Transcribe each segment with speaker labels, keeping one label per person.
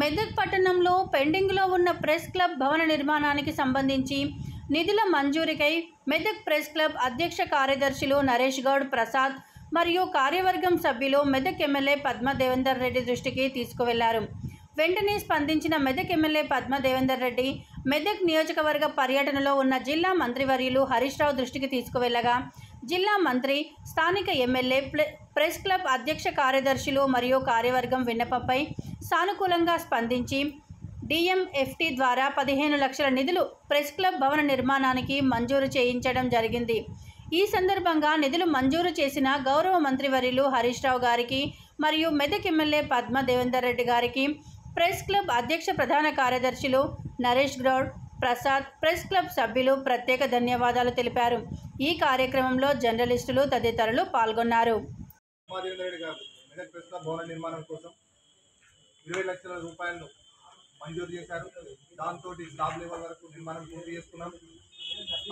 Speaker 1: మెదక్ పట్టణంలో పెండింగ్లో ఉన్న ప్రెస్ క్లబ్ భవన నిర్మాణానికి సంబంధించి నిధుల మంజూరికై మెదక్ ప్రెస్ క్లబ్ అధ్యక్ష కార్యదర్శులు నరేష్ గౌడ్ ప్రసాద్ మరియు కార్యవర్గం సభ్యులు మెదక్ ఎమ్మెల్యే పద్మ దేవేందర్ రెడ్డి దృష్టికి తీసుకువెళ్ళారు. వెంటనే స్పందించిన మెదక్ ఎమ్మెల్యే పద్మ దేవేందర్ రెడ్డి మెదక్ నియోజకవర్గ పర్యటనలో ఉన్న జిల్లా మంత్రివర్యులు హరీష్ రావు దృష్టికి తీసుకువెళ్ళగా జిల్లా మంత్రి స్థానిక ఎమ్మెల్యే ప్రెస్ క్లబ్ అధ్యక్ష కార్యదర్శులు మరియు కార్యవర్గం విన్నపంపై సానుకూలంగా స్పందించి డిఎంఎఫ్టీ ద్వారా పదిహేను లక్షల నిధులు ప్రెస్ క్లబ్ భవన నిర్మాణానికి మంజూరు చేయించడం జరిగింది. ఈ సందర్భంగా నిధులు మంజూరు చేసిన గౌరవ మంత్రివర్యులు హరీష్ రావు గారికి మరియు మెదక్ ఎమ్మెల్యే పద్మ దేవేందర్ రెడ్డి గారికి ప్రెస్ క్లబ్ అధ్యక్ష ప్రధాన కార్యదర్శులు నరేష్ గౌడ్ ప్రసాద్ ప్రెస్ క్లబ్ సభ్యులు ప్రత్యేక ధన్యవాదాలు తెలిపారు. ఈ కార్యక్రమంలో జర్నలిస్టులు తదితరులు పాల్గొన్నారు.
Speaker 2: మెదక్ భవన నిర్మాణం కోసం ఇరవై లక్షల రూపాయలను మంజూరు చేశారు. దాంతో స్లాబ్ లెవెల్ వరకు నిర్మాణం పూర్తి చేసుకున్నాం.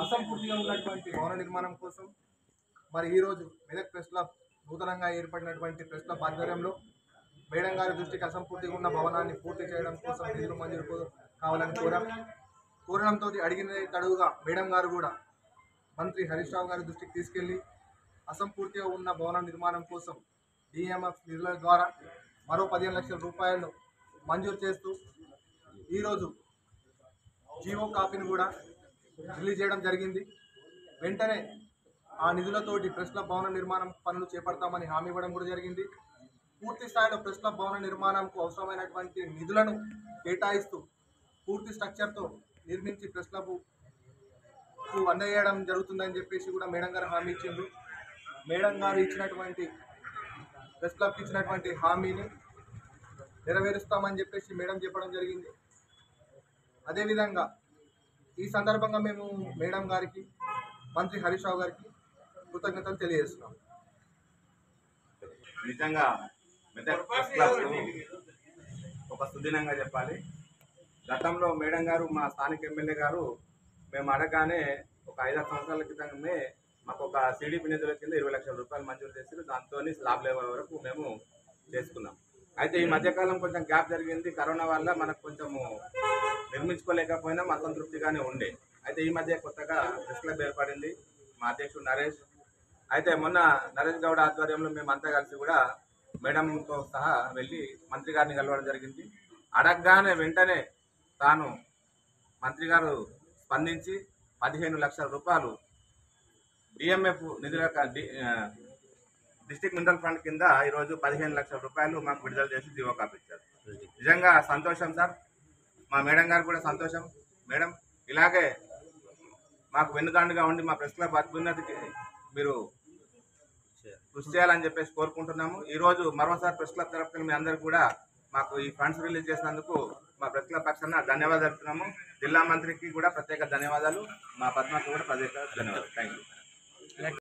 Speaker 2: అసంపూర్తిగా ఉన్నటువంటి భవన నిర్మాణం కోసం మరి ఈరోజు మెదక్ ప్రెస్ క్లబ్ నూతనంగా ఏర్పడినటువంటి ప్రెస్ క్లబ్ ఆధ్వర్యంలో మేడం గారి దృష్టికి అసంపూర్తిగా ఉన్న భవనాన్ని పూర్తి చేయడం కోసం నిధులు మంజూరు కావాలని కోరాం. కోరడంతో అడిగిన తడువుగా మేడం గారు కూడా. మంత్రి హరీష్ రావు గారి దృష్టికి తీసుకెళ్ళి అసంపూర్తిగా ఉన్న భవన నిర్మాణం కోసం డిఎంఎఫ్ నిధుల ద్వారా మరో పదిహేను లక్షల రూపాయలు మంజూరు చేస్తూ ఈరోజు జీవో కాపీని కూడా రిలీజ్ చేయడం జరిగింది. వెంటనే ఆ నిధులతోటి ప్రెస్ క్లబ్ భవన నిర్మాణం పనులు చేపడతామని హామీ ఇవ్వడం కూడా జరిగింది. పూర్తి స్థాయిలో ప్రెస్ క్లబ్ భవన నిర్మాణంకు అవసరమైనటువంటి నిధులను కేటాయిస్తూ పూర్తి స్ట్రక్చర్తో నిర్మించి ప్రెస్ క్లబ్ అందజేయడం జరుగుతుందని చెప్పేసి కూడా మేడం గారు హామీ ఇచ్చిండ్రు. మేడం గారు ఇచ్చినటువంటి ప్రెస్ క్లబ్కి ఇచ్చినటువంటి హామీని నెరవేరుస్తామని చెప్పేసి మేడం చెప్పడం జరిగింది. అదేవిధంగా ఈ సందర్భంగా మేము మేడం గారికి మంత్రి హరీష్ రావు గారికి కృతజ్ఞతలు తెలియజేస్తున్నాం.
Speaker 3: నిజంగా మెదక్ ఒక సుదినంగా చెప్పాలి. గతంలో మేడం గారు మా స్థానిక ఎమ్మెల్యే గారు మేము అడగానే ఒక ఐదారు సంవత్సరాల క్రితమే మాకు ఒక సిడిపి నిధుల కింద ఇరవై లక్షల రూపాయలు మంజూరు చేసి దాంతో స్లాబ్ లెవెల్ వరకు మేము చేసుకున్నాం. అయితే ఈ మధ్యకాలం కొంచెం గ్యాప్ జరిగింది. కరోనా వల్ల మనకు కొంచెము నిర్మించుకోలేకపోయినాం అసంతృప్తిగానే ఉండే. అయితే ఈ మధ్య కొత్తగా ప్రెస్ క్లబ్ ఏర్పడింది. మా అధ్యక్షుడు నరేష్. అయితే మొన్న నరేష్ గౌడ్ ఆధ్వర్యంలో మేము అంతా కలిసి కూడా మేడంతో సహా వెళ్ళి మంత్రి గారిని కలవడం జరిగింది. అడగగానే వెంటనే తాను మంత్రి గారు స్పందించి పదిహేను లక్షల రూపాయలు డిఎంఎఫ్ నిధుల డిస్టిక్ డి- డిస్ట్రిక్ట్ మినరల్ ఫండ్ కింద ఈరోజు పదిహేను లక్షల రూపాయలు మాకు విడుదల చేసి జీవో కాపించారు. నిజంగా సంతోషం సార్. మా మేడం గారు కూడా సంతోషం. మేడం ఇలాగే మాకు వెన్నుదాండుగా ఉండి మా ప్రెస్ క్లబ్ అభ్యున్నతికి మీరు కృషి చేయాలని చెప్పేసి కోరుకుంటున్నాము. ఈ రోజు మరోసారి ప్రెస్ క్లబ్ తరఫున మీ అందరు కూడా మాకు ఈ ఫండ్స్ రిలీజ్ చేసినందుకు మా ప్రతిల పక్షాన ధన్యవాదాలు జిల్లా మంత్రికి కూడా ప్రత్యేక ధన్యవాదాలు. మా పద్మకు కూడా ప్రత్యేక ధన్యవాదాలు. Thank you